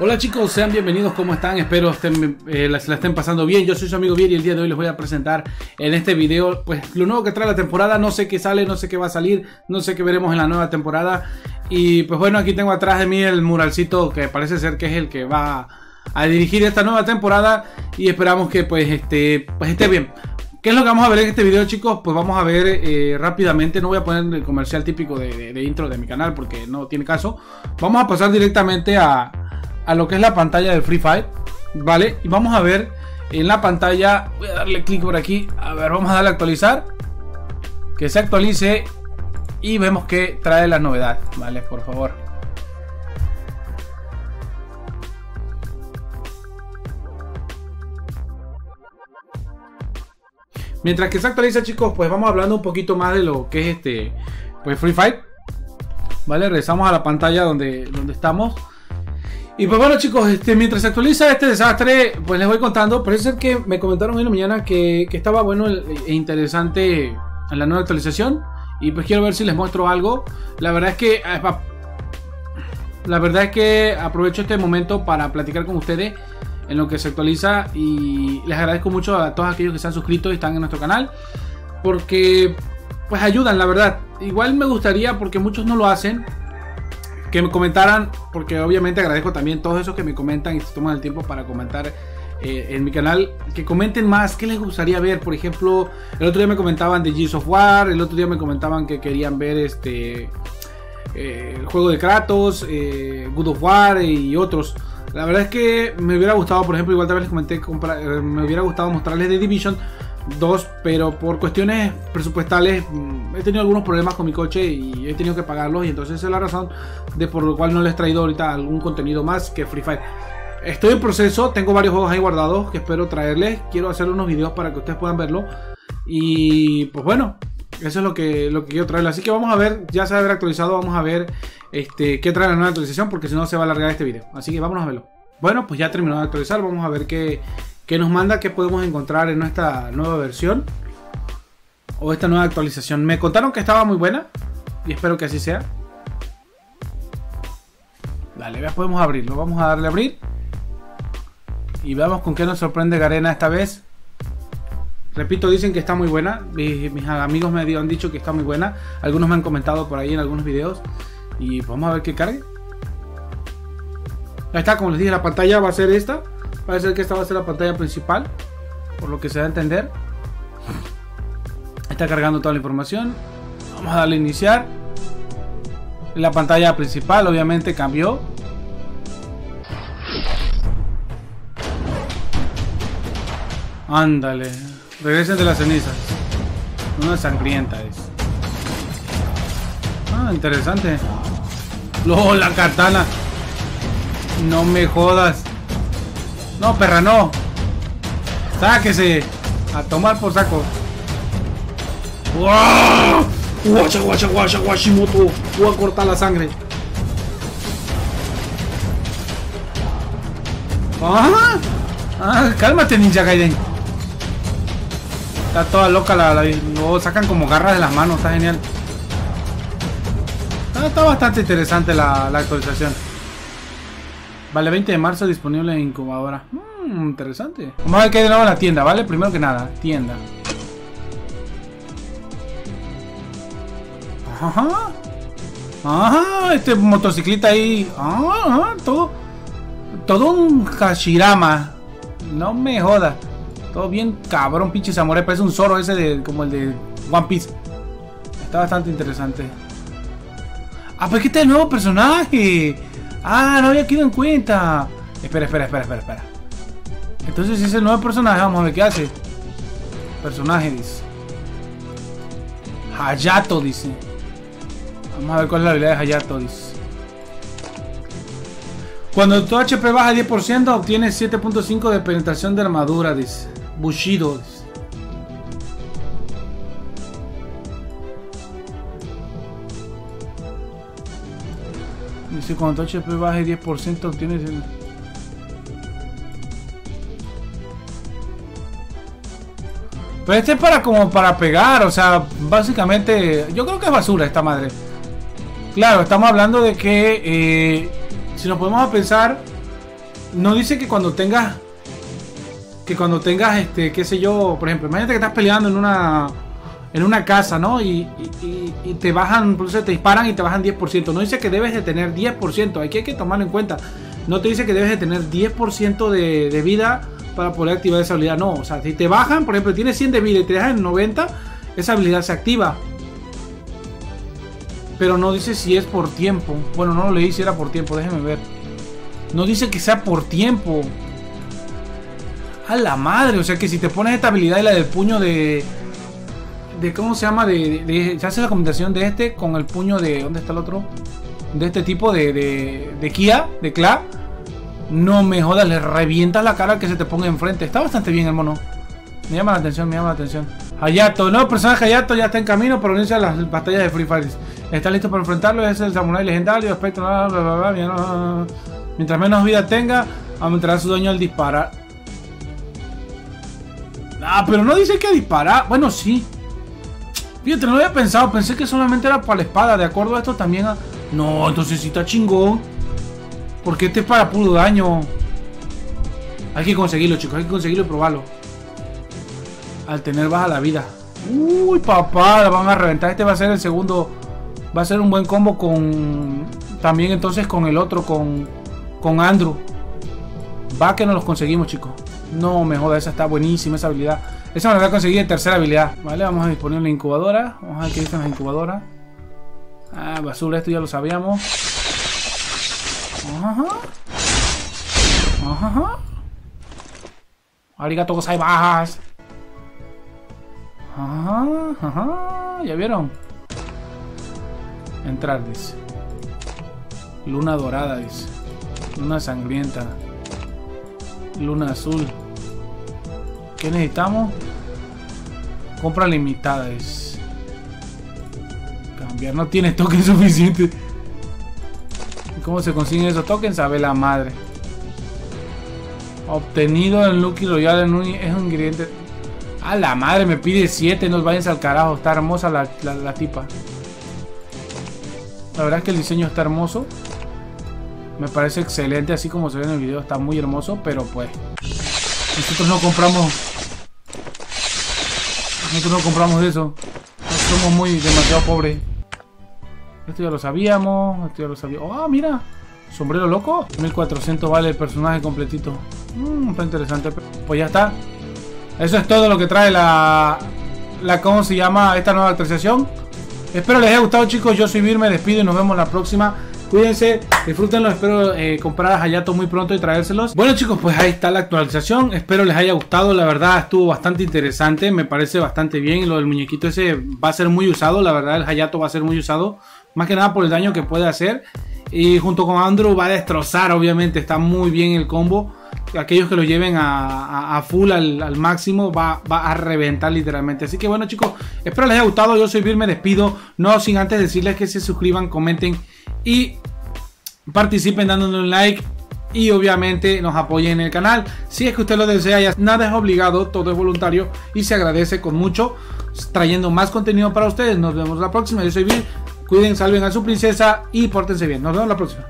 Hola chicos, sean bienvenidos, ¿cómo están? Espero estén, eh, la, estén pasando bien. Yo soy su amigo Bien y el día de hoy les voy a presentar en este video pues lo nuevo que trae la temporada. No sé qué sale, no sé qué va a salir, no sé qué veremos en la nueva temporada. Y pues bueno, aquí tengo atrás de mí el muralcito que parece ser que es el que va a dirigir esta nueva temporada y esperamos que pues, este, pues esté bien. ¿Qué es lo que vamos a ver en este video, chicos? Pues vamos a ver eh, rápidamente. No voy a poner el comercial típico de intro de mi canal porque no tiene caso. Vamos a pasar directamente a, a lo que es la pantalla del Free Fire, ¿vale? Y vamos a ver en la pantalla, voy a darle clic por aquí, a ver, vamos a darle a actualizar, que se actualice y vemos que trae la novedad, ¿vale? Por favor. Mientras que se actualiza, chicos, pues vamos hablando un poquito más de lo que es este, pues Free Fire. Vale, regresamos a la pantalla donde, donde estamos. Y pues bueno chicos, este, mientras se actualiza este desastre, pues les voy contando. Parece ser que me comentaron hoy en la mañana que, que estaba bueno e interesante la nueva actualización. Y pues quiero ver si les muestro algo. La verdad es que... Eh, la verdad es que aprovecho este momento para platicar con ustedes en lo que se actualiza. Y les agradezco mucho a todos aquellos que se han suscrito y están en nuestro canal. Porque pues ayudan, la verdad. Igual me gustaría, porque muchos no lo hacen que me comentaran, porque obviamente agradezco también todos esos que me comentan y se toman el tiempo para comentar eh, en mi canal, que comenten más, qué les gustaría ver, por ejemplo, el otro día me comentaban de Gears of War, el otro día me comentaban que querían ver este eh, el juego de Kratos, eh, Good of War y otros. La verdad es que me hubiera gustado, por ejemplo, igual también les comenté, me hubiera gustado mostrarles The Division, dos, pero por cuestiones presupuestales mm, he tenido algunos problemas con mi coche y he tenido que pagarlos y entonces esa es la razón de por lo cual no les he traído ahorita algún contenido más que Free Fire. Estoy en proceso, tengo varios juegos ahí guardados que espero traerles, quiero hacer unos videos para que ustedes puedan verlo y pues bueno, eso es lo que, lo que quiero traerles. Así que vamos a ver, ya se ha actualizado, vamos a ver este, qué trae la nueva actualización porque si no se va a alargar este video. Así que vámonos a verlo. Bueno, pues ya terminó de actualizar, vamos a ver qué, que nos manda que podemos encontrar en esta nueva versión o esta nueva actualización. Me contaron que estaba muy buena y espero que así sea. Dale, ya podemos abrirlo. Vamos a darle a abrir. Y veamos con qué nos sorprende Garena esta vez. Repito, dicen que está muy buena. Mis, mis, amigos me han dicho que está muy buena. Algunos me han comentado por ahí en algunos videos. Y vamos a ver qué cargue. Ahí está, como les dije, la pantalla va a ser esta. Parece que esta va a ser la pantalla principal. Por lo que se da a entender. Está cargando toda la información. Vamos a darle a iniciar. La pantalla principal obviamente cambió. Ándale. Regresen de las cenizas. Una sangrienta es. Ah, interesante. ¡Lo, la katana! No me jodas. No, perra, no. Sáquese. A tomar por saco. Guacha, guacha, guacha, guachimoto. Voy a cortar la sangre. ¡Ah! ah cálmate, Ninja Gaiden. Está toda loca la, Luego sacan como garras de las manos. Está genial. Está, bastante interesante la, la actualización. Vale, 20 de marzo disponible en incubadora. Mmm, interesante. Vamos a ver qué hay de nuevo en la tienda, ¿vale? Primero que nada, tienda. Ajá. Ajá, este motociclista ahí. Ajá, todo. Todo un Hashirama. No me joda. Todo bien cabrón, pinche samurai. Parece un Zoro ese de como el de One Piece. Está bastante interesante. Ah, pues que está el nuevo personaje. Ah, no había quedado en cuenta. Espera, espera, espera, espera, espera. Entonces es el nuevo personaje, vamos a ver qué hace. Personaje dice. Hayato dice. Vamos a ver cuál es la habilidad de Hayato dice. Cuando tu HP baja 10%, obtienes 7.5 de penetración de armadura, dice. Bushido. Dice. Dice cuando tu HP baje 10% obtienes el... Pero este es para como para pegar, o sea, básicamente yo creo que es basura esta madre. Claro, estamos hablando de que eh, si nos podemos pensar, no dice que cuando tengas que cuando tengas este qué sé yo por ejemplo imagínate que estás peleando en una en una casa no y, te bajan por te disparan y te bajan 10% no dice que debes de tener 10% hay que, hay que tomarlo en cuenta. No te dice que debes de tener 10% de, vida para poder activar esa habilidad no. O sea si te bajan por ejemplo tienes 100 de vida y te dejan en 90 esa habilidad se activa. Pero no dice si es por tiempo. Bueno no lo leí si era por tiempo déjenme ver. No dice que sea por tiempo. A la madre, o sea que si te pones esta habilidad y la del puño de. De ¿Cómo se llama? De, hace la combinación de este con el puño de. ¿Dónde está el otro? De este tipo de. de, Kia, de Kla. No me jodas, le revientas la cara que se te ponga enfrente. Está bastante bien el mono. Me llama la atención, me llama la atención. Hayato, no, personaje Hayato ya está en camino para unirse a las batallas de Free Fire. Está listo para enfrentarlo, es el samurai legendario, aspecto, Mientras menos vida tenga, aumentará su daño al disparar. Ah, pero no dice que disparar. Bueno, sí. Fíjate, no había pensado. Pensé que solamente era para la espada. De acuerdo a esto también. No, entonces sí está chingón. Porque este es para puro daño. Hay que conseguirlo, chicos. Hay que conseguirlo y probarlo. Al tener baja la vida. Uy, papá. La van a reventar. Este va a ser el segundo. Va a ser un buen combo con... También entonces con el otro. Con con Andrew. Va que no los conseguimos, chicos. No me joda, esa está buenísima, esa habilidad. Me la voy a conseguir tercera habilidad. Vale, vamos a disponer la incubadora. Vamos a ver qué dicen las incubadoras. Ah, basura, esto ya lo sabíamos. Ajá. Ajá. Arigato bajas. Ajá, ajá. ¿Ya vieron? Entrar, dice. Luna dorada, dice. Luna sangrienta. Luna azul. ¿Qué necesitamos? Compra limitada. Cambiar. No tiene tokens suficiente. ¿Cómo se consiguen esos tokens? Sabe la madre. Obtenido en Lucky Royale es un ingrediente. A la madre me pide 7. No vayan al carajo. Está hermosa la, la tipa. La verdad es que el diseño está hermoso. Me parece excelente así como se ve en el video. Está muy hermoso, pero pues... Nosotros no compramos... Nosotros no compramos eso. somos muy demasiado pobres. Esto ya lo sabíamos. Esto ya lo sabíamos. ¡Oh, mira! Sombrero loco. 1400 vale el personaje completito. Mmm, está interesante. Pues ya está. Eso es todo lo que trae la... la ¿Cómo se llama esta nueva actualización? Espero les haya gustado chicos. Yo soy Vir, me despido y nos vemos la próxima. Cuídense, disfrútenlo. Espero eh, comprar a Hayato muy pronto y traérselos. Bueno, chicos, pues ahí está la actualización. Espero les haya gustado. La verdad, estuvo bastante interesante. Me parece bastante bien. Lo del muñequito ese va a ser muy usado. La verdad, el Hayato va a ser muy usado. Más que nada por el daño que puede hacer. Y junto con Andrew va a destrozar, obviamente. Está muy bien el combo aquellos que lo lleven a, full al, máximo va, va, a reventar literalmente. Así que bueno chicos, espero les haya gustado. Yo soy Vir, me despido. No sin antes decirles que se suscriban, comenten y participen dándole un like y obviamente nos apoyen en el canal. Si es que usted lo desea, nada es obligado, todo es voluntario y se agradece con mucho trayendo más contenido para ustedes. Nos vemos la próxima. Yo soy Bill. Cuiden, salven a su princesa y pórtense bien. Nos vemos la próxima.